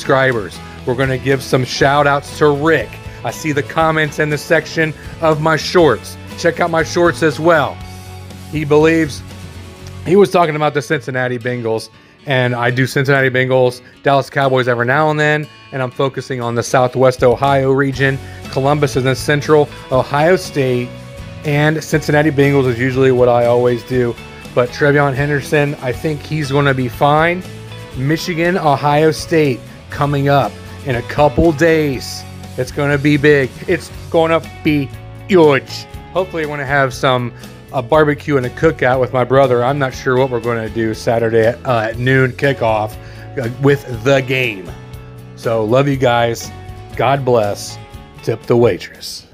subscribers. We're going to give some shout outs to Rick. I see the comments in the section of my shorts. Check out my shorts as well. He believes he was talking about the Cincinnati Bengals, and I do Cincinnati Bengals, Dallas Cowboys every now and then, and I'm focusing on the Southwest Ohio region. Columbus is in Central Ohio State, and Cincinnati Bengals is usually what I always do. But TreVeyon Henderson, I think he's going to be fine. Michigan, Ohio State coming up in a couple days. It's going to be big. It's going to be huge. Hopefully, I want to have some a barbecue and a cookout with my brother. I'm not sure what we're going to do Saturday at, uh, at noon kickoff uh, with the game. So, love you guys. God bless. Tip the waitress.